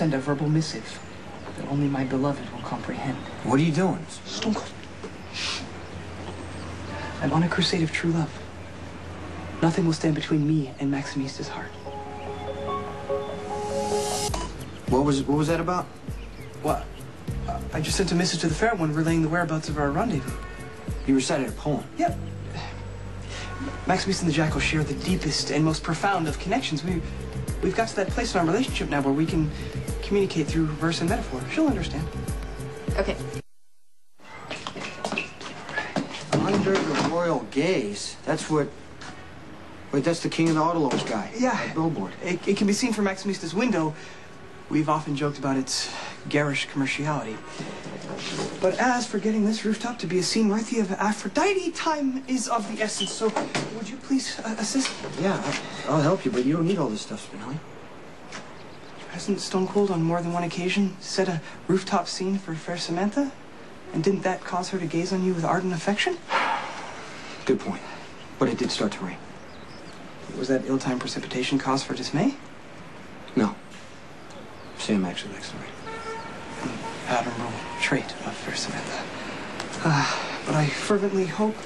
send a verbal missive that only my beloved will comprehend. What are you doing? Stone Cold. I'm on a crusade of true love. Nothing will stand between me and Maximista's heart. What was what was that about? What? Uh, I just sent a message to the fair one relaying the whereabouts of our rendezvous. You recited a poem. Yep. Maximista and the Jackal share the deepest and most profound of connections. We, we've got to that place in our relationship now where we can communicate through verse and metaphor. She'll understand. Okay. Under the royal gaze. That's what. Wait, that's the king of the Autolos guy. Yeah. That billboard. It, it can be seen from Maximista's window. We've often joked about its garish commerciality. But as for getting this rooftop to be a scene worthy of Aphrodite, time is of the essence. So would you please uh, assist? Yeah, I'll help you, but you don't need all this stuff, Spinelli. Hasn't Stone Cold on more than one occasion set a rooftop scene for fair Samantha? And didn't that cause her to gaze on you with ardent affection? Good point. But it did start to rain. Was that ill-timed precipitation cause for dismay? No. Sam actually likes the rain. An admirable trait of fair Samantha. Uh, but I fervently hope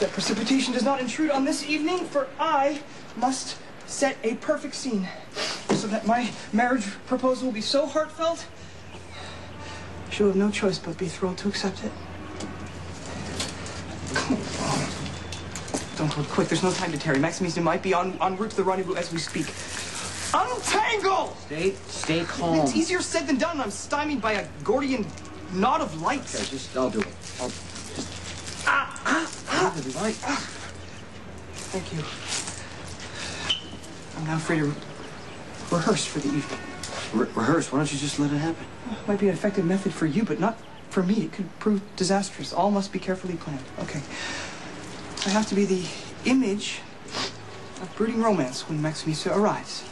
that precipitation does not intrude on this evening, for I must set a perfect scene so that my marriage proposal will be so heartfelt she'll have no choice but be thrilled to accept it. Come on. Don't hold quick. There's no time to tarry. Maximista might be on, en route to the rendezvous as we speak. Untangle! Stay, stay calm. It's easier said than done. I'm stymied by a Gordian knot of lights. Okay, just I'll do it. I'll just. Ah, ah, ah. Right. Thank you. I'm now free to rehearse for the evening. Re- rehearse. Why don't you just let it happen? Might be an effective method for you, but not for me. It could prove disastrous. All must be carefully planned. Okay. I have to be the image of brooding romance when Maximista arrives.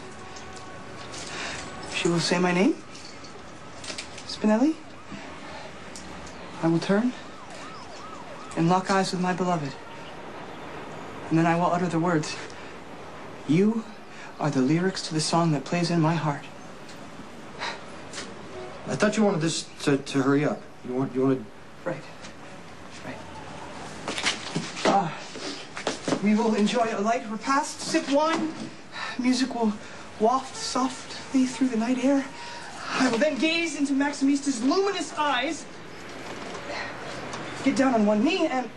She will say my name, Spinelli. I will turn and lock eyes with my beloved. And then I will utter the words, You are the lyrics to the song that plays in my heart. I thought you wanted this to, to hurry up. You want you wanted. Right. Right. Ah, we will enjoy a light repast, sip wine. Music will waft softly through the night air. I will then gaze into Maximista's luminous eyes, get down on one knee, and.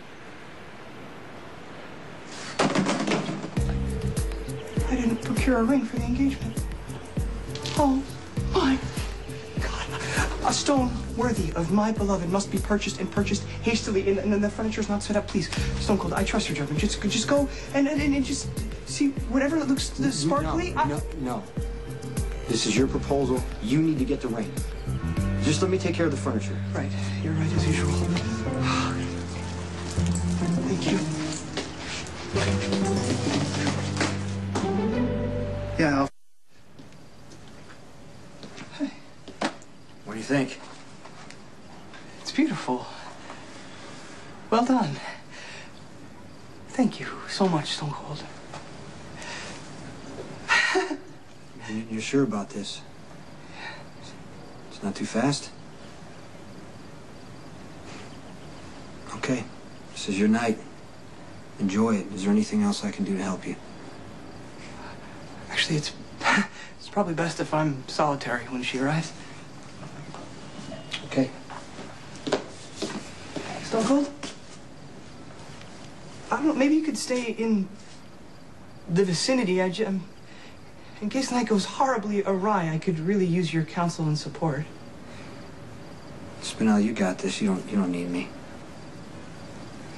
I didn't procure a ring for the engagement. Oh, my God. A stone worthy of my beloved must be purchased and purchased hastily, and, and the furniture's not set up. Please, Stone Cold, I trust your judgment. Just, just go and, and, and just see whatever looks the sparkly. No, I- no, no. This is your proposal. You need to get the ring. Just let me take care of the furniture. Right, you're right as usual. Thank you. Yeah. I'll... What do you think? It's beautiful. Well done. Thank you so much, Stone Cold. You're sure about this? It's not too fast? Okay. This is your night. Enjoy it. Is there anything else I can do to help you? Actually, it's it's probably best if I'm solitary when she arrives. Okay. Stone Cold? I don't know, maybe you could stay in the vicinity. I ju- um, in case night goes horribly awry, I could really use your counsel and support. Spinell, you got this. You don't you don't need me.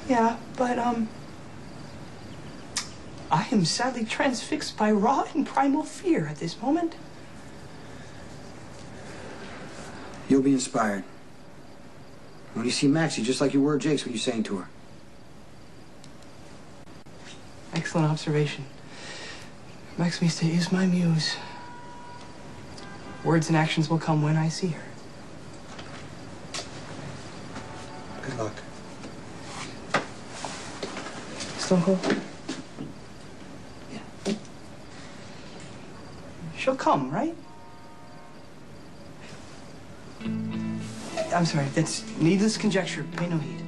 Yeah, but, um... I am sadly transfixed by raw and primal fear at this moment. You'll be inspired. When you see Maxie, just like you were Jake's, what you saying to her? Excellent observation. Maximista is my muse. Words and actions will come when I see her. Good luck. Stone Cold? She'll come, right? I'm sorry, that's needless conjecture. Pay no heed.